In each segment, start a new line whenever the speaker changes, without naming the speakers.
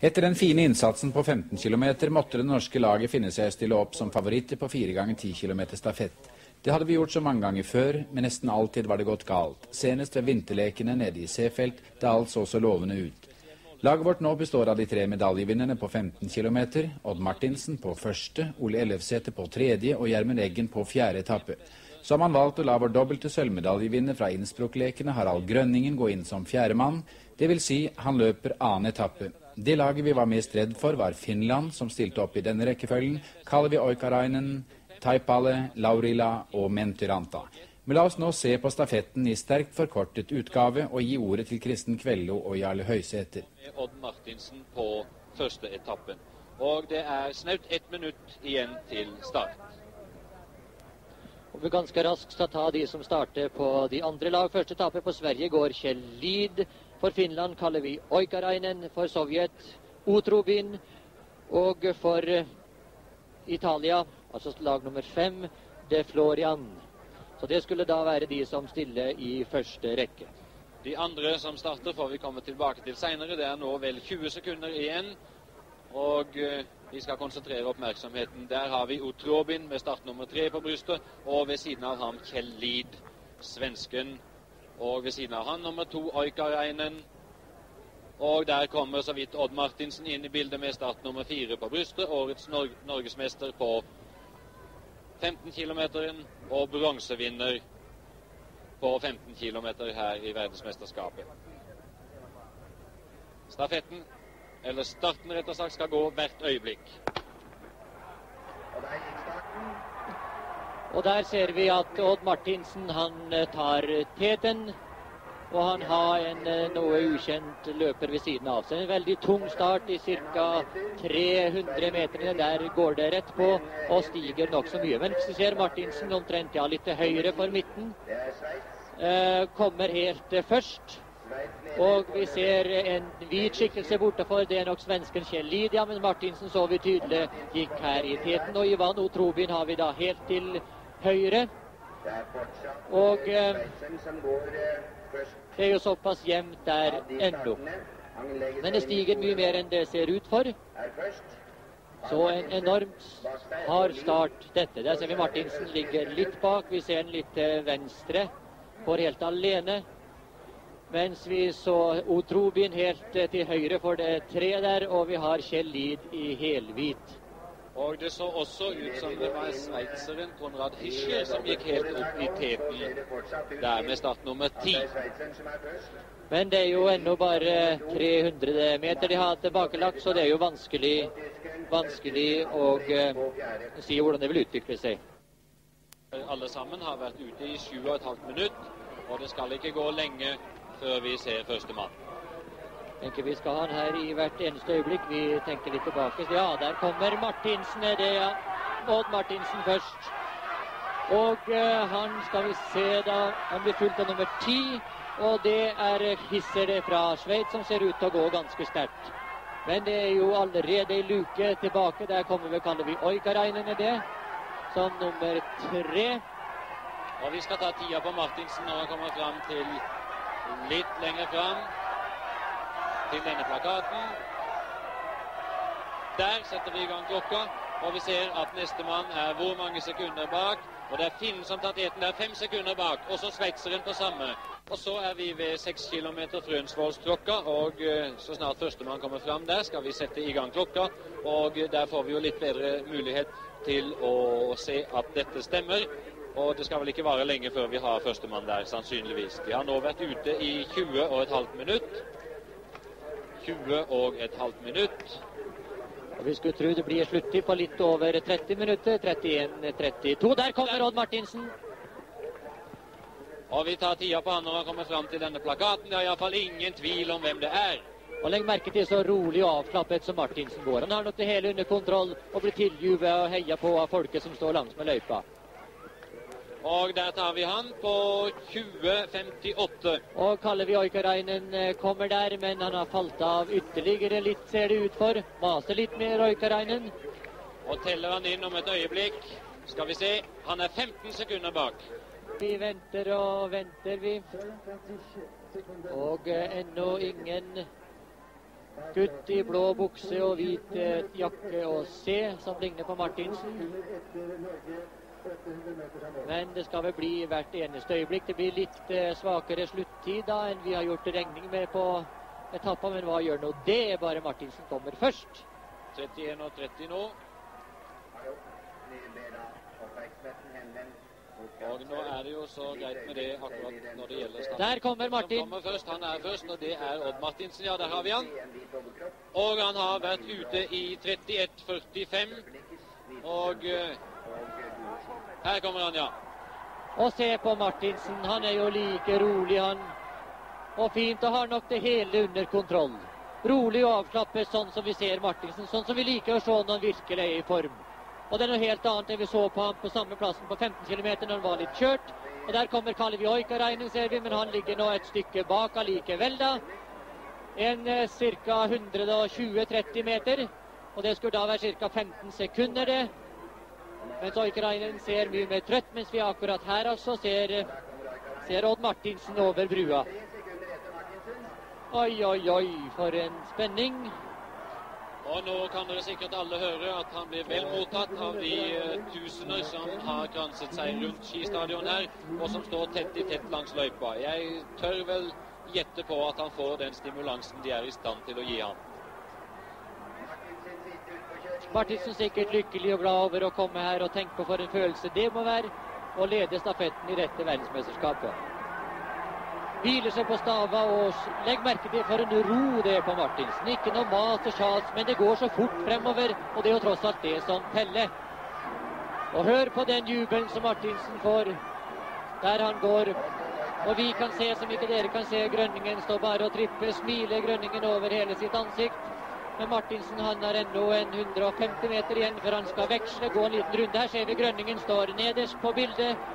Etter den fine innsatsen på 15 km måtte det norske laget finne seg å stille opp som favoritter på 4 ganger 10 km stafett. Det hadde vi gjort så mange ganger før, men nesten alltid var det gått galt. Senest ved vinterlekene nede i Seefeld, da alt så så lovende ut. Laget vårt nå består av de tre medaljevinnerne på 15 km, Odd Martinsen på første, Ole Ellefsæter på tredje og Gjermund Eggen på fjerde etappe. Så har man valgt å la vår dobbelte sølvmedaljevinner fra Innsbruck-lekene, Harald Grønningen, gå inn som fjerdemann. Det vil si, han løper annen etappe. Det laget vi var mest redd for, var Finland, som stilte opp i denne rekkefølgen. Kalvi Oikarainen, Taipale, Laurila og Mentyranta. Men la oss nå se på stafetten i sterkt forkortet utgave og gi ordet til Kristen Kvello og Jarle Høysæter.
Odd Martinsen på første etappen. Og det er snaut ett minutt igjen til start.
Og vi ganske raskt skal ta de som starter på de andre lag. Første etappe på Sverige går Kjell Lid. For Finland kaller vi Oikarainen. For Sovjet Otrobin. Og for eh, Italia, altså lag nummer fem, De Florian. Så det skulle da være de som stiller i første rekke.
De andre som starter, får vi komme tilbake til seinere. Det er nå vel 20 sekunder igjen. Og eh, vi skal konsentrere oppmerksomheten. Der har vi Otrobin med startnummer tre på brystet, og ved siden av ham Kjell Lid, svensken og ved siden av han nummer to Oikareinen. Og der kommer så vidt Odd Martinsen inn i bildet med start nummer fire på brystet. Årets Nor norgesmester på 15 km og bronsevinner på 15 km her i verdensmesterskapet. Stafetten, eller starten rett og slett, skal gå hvert øyeblikk.
Og der ser vi at Odd Martinsen han eh, tar teten. Og han har en eh, noe ukjent løper ved siden av seg. En veldig tung start i ca. 300 meter. Der går det rett på og stiger nokså mye. Men hvis du ser Martinsen omtrent ja, litt til høyre for midten, eh, kommer helt eh, først. Og vi ser en hvit skikkelse bortefor. Det er nok svensken Kjell Lidia, men Martinsen så vi tydelig gikk her i teten. Og Ivan Otrobin har vi da helt til høyre. Og eh, det er jo såpass jevnt der ennå. Men det stiger mye mer enn det ser ut for. Så en enormt hard start, dette. Der ser vi Martinsen ligger litt bak. Vi ser en litt til venstre. Går helt alene. Mens vi så Otrobin helt eh, til høyre for det treet der, og vi har Kjell Lid i helhvit.
Og det så også ut som det var sveitseren Konrad Hischer som gikk helt opp i teten der med startnummer ti.
Men det er jo ennå bare 300 meter de har tilbakelagt, så det er jo vanskelig, vanskelig å uh, si hvordan det vil utvikle seg.
Alle sammen har vært ute i sju og et halvt minutt, og det skal ikke gå lenge før vi ser førstemann.
Tenker Vi skal ha han her i hvert eneste øyeblikk. Vi tenker litt tilbake. Ja, der kommer Martinsen. Er det ja. Odd Martinsen først. Og eh, han skal vi se da Han blir fulgt av nummer ti. Og det er Hisser fra Sveits som ser ut til å gå ganske sterkt. Men det er jo allerede ei luke tilbake. Der kommer vi, kaller vi Oikarainen det. Som nummer tre.
Og vi skal ta tida på Martinsen når han kommer fram til litt lenger fram til denne plakaten. Der setter vi i gang klokka, og vi ser at nestemann er hvor mange sekunder bak. Og det er Finn som tar teten. Det er fem sekunder bak. Og så sveitseren på samme. Og så er vi ved seks kilometer Frønsvollsklokka, og uh, så snart førstemann kommer fram der, skal vi sette i gang klokka. Og der får vi jo litt bedre mulighet til å se at dette stemmer. Og det skal vel ikke vare lenge før vi har førstemann der, sannsynligvis. De har nå vært ute i 20 og et halvt minutt. 20 og et halvt minutt.
Og Vi skulle tro det blir sluttid på litt over 30 minutter. 31-32. Der kommer Odd Martinsen.
Og vi tar tida på han når han kommer fram til denne plakaten. Det er iallfall ingen tvil om hvem det er.
Og Legg merke til så rolig og avslappet som Martinsen går. Han har nok det hele under kontroll og blir tiljuvet og heia på av folket som står langs med løypa.
Og der tar vi han på 20.58.
Og Kalle Oikarainen eh, kommer der, men han har falt av ytterligere litt, ser det ut for. Maser litt mer Roikarainen.
Og teller han inn om et øyeblikk. Skal vi se. Han er 15 sekunder bak.
Vi venter og venter, vi. Og eh, ennå ingen gutt i blå bukse og hvit eh, jakke å se, som ligner på Martinsen. Men det skal vel bli hvert eneste øyeblikk. Det blir litt eh, svakere sluttid da enn vi har gjort regning med på etappa, men hva gjør nå det? Bare Martinsen kommer først.
31 og 30 nå. Og nå er det jo så greit med det akkurat når det gjelder start.
Der kommer Martin.
Kommer først, Han er først, og det er Odd Martinsen. Ja, der har vi han. Og han har vært ute i 31,45. Og uh, her kommer han, ja.
Og se på Martinsen. Han er jo like rolig, han. Og fint, og har nok det hele under kontroll. Rolig og avslappet, sånn som vi ser Martinsen. Sånn som vi liker å se når han virkelig er i form. Og det er noe helt annet enn vi så på ham på samme plassen på 15 km når han var litt kjørt. Og der kommer Kalevi Oikarainen, ser vi, men han ligger nå et stykke bak allikevel, da. En ca. 120-30 meter. Og det skulle da være ca. 15 sekunder, det. Mens Oikarainen ser mye mer trøtt, mens vi akkurat her altså ser, ser Odd Martinsen over brua. Oi, oi, oi, for en spenning.
Og nå kan dere sikkert alle høre at han blir vel mottatt av de uh, tusener som har kranset seg rundt skistadion her, og som står tett i tett langs løypa. Jeg tør vel gjette på at han får den stimulansen de er i stand til å gi ham.
Martinsen sikkert lykkelig og glad over å komme her og tenke på for en følelse det må være å lede stafetten i dette verdensmesterskapet. Hviler seg på stava og legg merke til for en ro det er på Martinsen. Ikke noe mas og sjas, men det går så fort fremover, og det er jo tross alt det som teller. Og hør på den jubelen som Martinsen får der han går. Og vi kan se, som ikke dere kan se, Grønningen står bare og tripper, smiler Grønningen over hele sitt ansikt. Men Martinsen han har ennå en 150 meter igjen før han skal veksle, gå en liten runde. Her ser vi Grønningen står nederst på bildet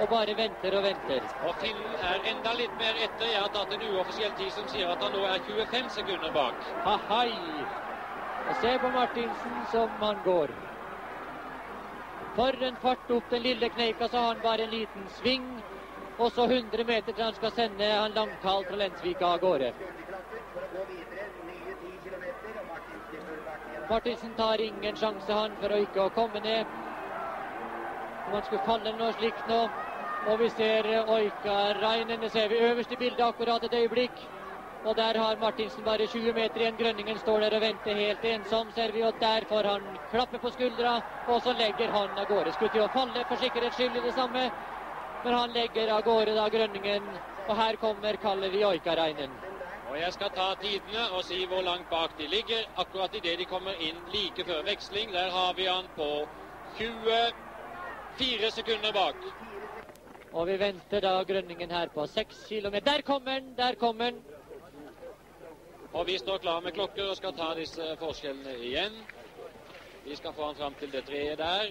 og bare venter og venter.
Og Finnen er enda litt mer etter. Jeg har tatt en uoffisiell tid som sier at han nå er 25 sekunder bak.
Hahai! Og se på Martinsen som han går. For en fart opp den lille kneika, så har han bare en liten sving. Og så 100 meter til han skal sende han Langkall fra Lensvika av gårde. Martinsen tar ingen sjanse, han, for å ikke å komme ned. Om han skulle falle noe slikt nå. Og vi ser Oikarainen. Det ser vi øverst i bildet akkurat et øyeblikk. Og der har Martinsen bare 20 meter igjen. Grønningen står der og venter helt ensom, ser vi. Og der får han klappe på skuldra, og så legger han av gårde. Skulle til å falle for sikkerhets skyld i det samme, men han legger av gårde da Grønningen. Og her kommer Kallevi Oikarainen.
Og jeg skal ta tidene og si hvor langt bak de ligger. Akkurat idet de kommer inn like før veksling. Der har vi han på 24 sekunder bak.
Og vi venter da Grønningen her på 6 km. Der kommer han! Der kommer han!
Og vi står klar med klokker og skal ta disse forskjellene igjen. Vi skal få han fram til det treet der.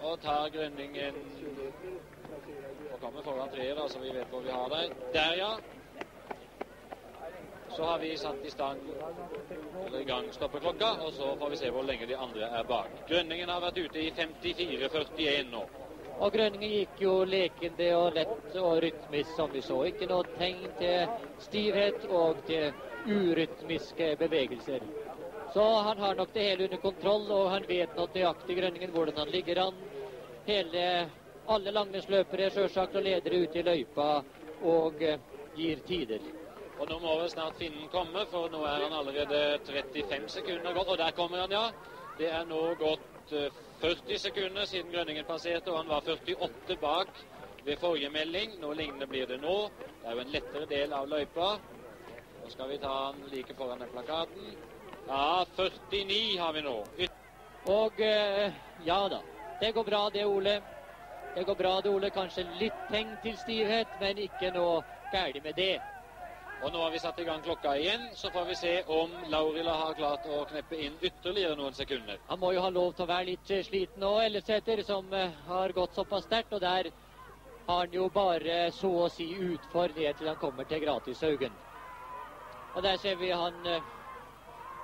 Og tar Grønningen Og kommer foran treet, da, så vi vet hvor vi har det. Der, ja. Så har vi satt i stand eller i gang stoppeklokka, og så får vi se hvor lenge de andre er bak. Grønningen har vært ute i 54,41 nå.
Og Grønningen gikk jo lekende og lett og rytmisk, som vi så. Ikke noe tegn til stivhet og til urytmiske bevegelser. Så han har nok det hele under kontroll, og han vet nå nøyaktig Grønningen hvordan han ligger an. Hele, alle langrennsløpere sjølsagt og ledere ute i løypa og eh, gir tider.
Og nå må vel snart finnen komme, for nå er han allerede 35 sekunder gått. Og der kommer han, ja. Det er nå gått 40 sekunder siden Grønningen passerte, og han var 48 bak ved forrige melding. Noe lignende blir det nå. Det er jo en lettere del av løypa. Nå skal vi ta han like foran den plakaten. Ja, 49 har vi nå.
Og eh, ja da. Det går bra det, Ole. Det går bra det, Ole. Kanskje litt tegn til stivhet, men ikke noe galt med det.
Og nå har vi satt i gang klokka igjen, så får vi se om Laurila har klart å kneppe inn ytterligere noen sekunder.
Han må jo ha lov til å være litt sliten nå, Ellefsæter, som har gått såpass sterkt. Og der har han jo bare så å si utfor ned til han kommer til Gratishaugen. Og der ser vi han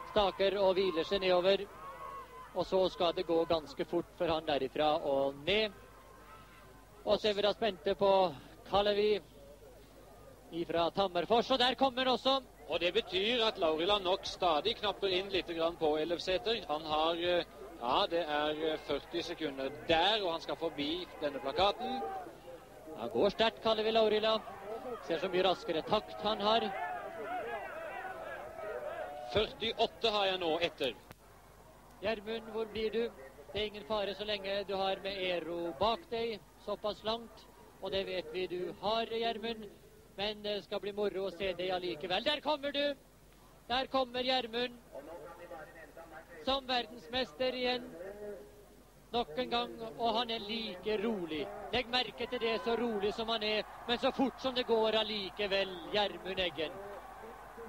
staker og hviler seg nedover. Og så skal det gå ganske fort for han derifra og ned. Og så er vi da spente på Kalevi fra Tammerfors. Og der kommer han også.
Og Det betyr at Laurila nok stadig knapper inn litt på Ellefsæter. Han har eh, ja, det er 40 sekunder der, og han skal forbi denne plakaten.
Han går sterkt, kaller vi Laurila. Ser så mye raskere takt han har.
48 har jeg nå etter.
Gjermund, hvor blir du? Det er ingen fare så lenge du har med Ero bak deg såpass langt. Og det vet vi du har, Gjermund. Men det skal bli moro å se det allikevel. Der kommer du! Der kommer Gjermund. Som verdensmester igjen. Nok en gang. Og han er like rolig. Legg merke til det, så rolig som han er. Men så fort som det går allikevel, Gjermund Eggen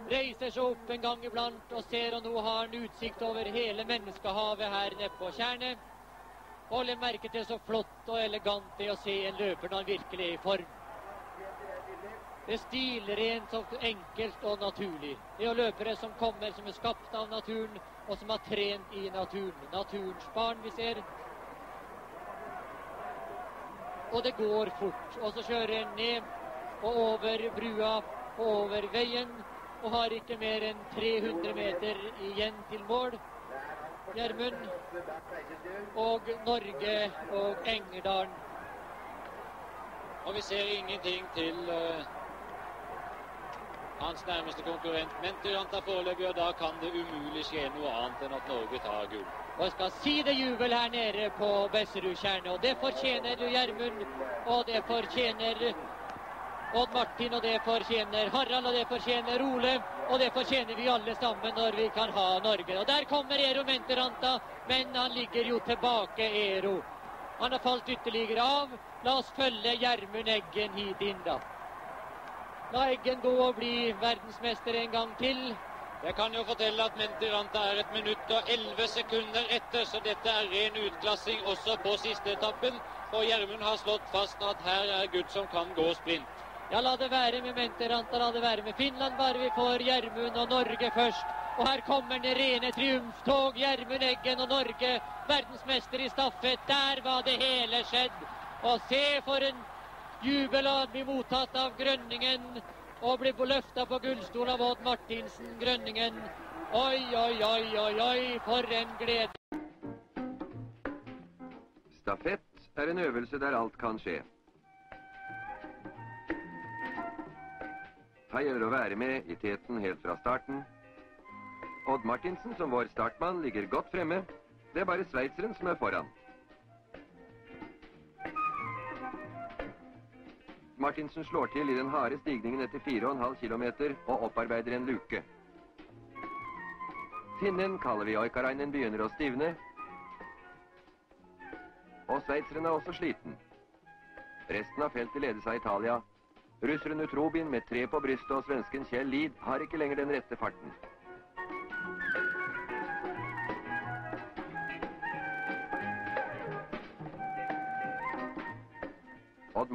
reiser seg opp en gang iblant og ser, og nå har han utsikt over hele menneskehavet her nede på Tjernet. Og legg merke til så flott og elegant det å se en løper når han virkelig er i form. Det er stilrent og enkelt og naturlig. Det er løpere som kommer, som er skapt av naturen, og som har trent i naturen. Naturens barn vi ser. Og det går fort. Og så kjører en ned og over brua og over veien og har ikke mer enn 300 meter igjen til mål. Gjermund og Norge og Engerdalen.
Og vi ser ingenting til uh, hans nærmeste konkurrent Mentiranta foreløpig, og da kan det umulig skje noe annet enn at Norge tar gull.
Og jeg skal si det jubel her nede på Besserudtjernet, og det fortjener Gjermund. Og det fortjener Odd Martin, og det fortjener Harald, og det fortjener Ole. Og det fortjener vi alle sammen når vi kan ha Norge. Og der kommer Ero Menteranta, men han ligger jo tilbake, Ero. Han har falt ytterligere av. La oss følge Gjermund Eggen hit inn, da. La Eggen gå og bli verdensmester en gang til.
Jeg kan jo fortelle at Mentiranta er et minutt og elleve sekunder etter, så dette er ren utklassing også på siste etappen. Og Gjermund har slått fast at her er Gud som kan gå sprint.
Ja, la det være med Mentiranta, la det være med Finland, bare vi får Gjermund og Norge først. Og her kommer det rene triumftog. Gjermund Eggen og Norge, verdensmester i stafett. Der var det hele skjedd. Og se for en jubel han blir mottatt av Grønningen. Og blir løfta på gullstol av Odd Martinsen, Grønningen. Oi, oi, oi, oi, oi, for en glede.
Stafett er en øvelse der alt kan skje. Her gjelder det å være med i teten helt fra starten. Odd Martinsen som vår startmann ligger godt fremme. Det er bare sveitseren som er foran. Martinsen slår til i den harde stigningen etter 4,5 km og opparbeider en luke. Finnen Kalevi Oikarainen begynner å stivne. Og sveitseren er også sliten. Resten av feltet ledes av Italia, Russeren Utrobin med tre på brystet og svensken Kjell Lid har ikke lenger den rette farten.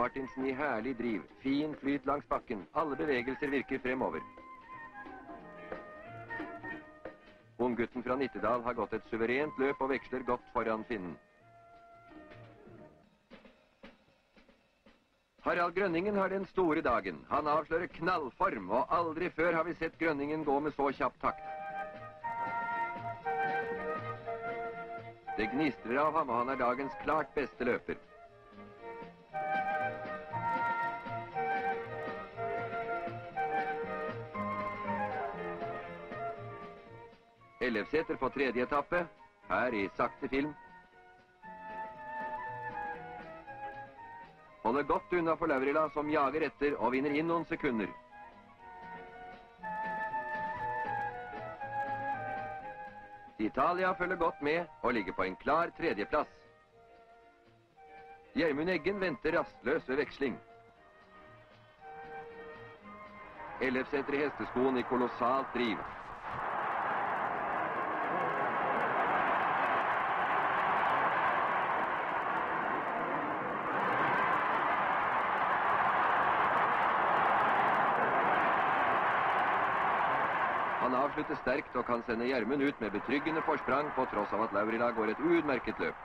Martinsen i herlig driv. Fin flyt langs bakken. Alle bevegelser virker fremover. Unggutten fra Nittedal har gått et suverent løp og veksler godt foran finnen. Harald Grønningen har den store dagen. Han avslører knallform, og aldri før har vi sett Grønningen gå med så kjapp takt. Det gnistrer av ham, og han er dagens klart beste løper. Ellevseter på tredje etappe, her i sakte film. Holder godt unna for Laurila, som jager etter og vinner inn noen sekunder. Italia følger godt med og ligger på en klar tredjeplass. Gjermund Eggen venter rastløs ved veksling. Ellefseter i hesteskoen i kolossalt driv. Han avslutter sterkt og kan sende Gjermund ut med betryggende forsprang på tross av at Laurila går et utmerket løp.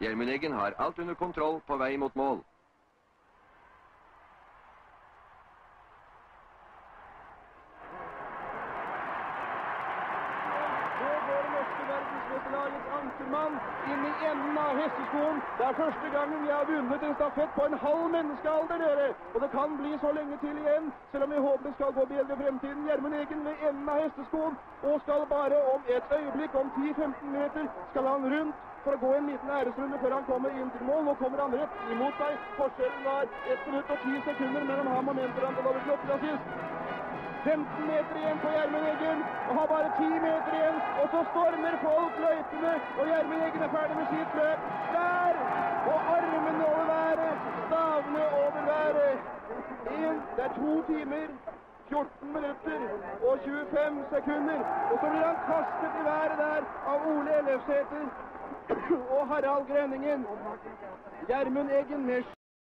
Gjermund Eggen har alt under kontroll på vei mot mål.
Inn i enden av hesteskoen. Det er første gangen vi har vunnet en stafett på en halv menneskealder, dere. Og det kan bli så lenge til igjen, selv om vi håper det skal gå bedre i fremtiden. Gjermund Egen ved enden av hesteskoen, og skal bare om et øyeblikk, om 10-15 meter, skal han rundt for å gå en liten æresrunde før han kommer inn til mål. Nå kommer han rett imot deg. Forskjellen var 1 minutt og 10 sekunder mellom ham og mentoren til Kloppla sist. 15 meter igjen på Gjermund Eggen, og har bare 10 meter igjen. Og så stormer folk løypene, og Gjermund Eggen er ferdig med sitt løp. Der! Og armene over været, stavene over været. En, det er to timer, 14 minutter og 25 sekunder. Og så blir han kastet i været der av Ole Ellefsæter og Harald Grønningen. Gjermund Eggen med